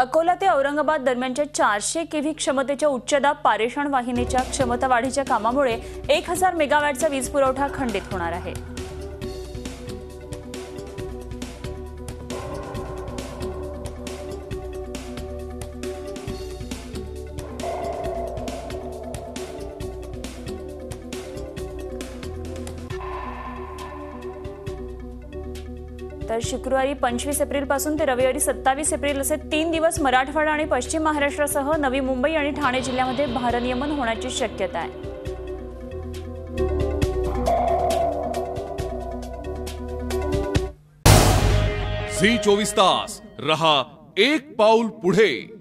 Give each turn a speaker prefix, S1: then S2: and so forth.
S1: अकोला ते औरंगाबाद दरम्यानच्या चारशे केव्ही क्षमतेच्या उच्चदाब पारेषण वाहिनीच्या क्षमता वाढीच्या कामामुळे एक हजार मेगावॅटचा वीज पुरवठा खंडित होणार आहे. तर शुक्रवारी पंचवीस एप्रिलपासून ते रविवारी सत्तावीस एप्रिल असे तीन दिवस मराठवाडा आणि पश्चिम महाराष्ट्रासह नवी मुंबई आणि ठाणे जिल्ह्यामध्ये भारनियमन होण्याची शक्यता आहे.
S2: झी चोवीस तास. रहा एक पाऊल पुढे.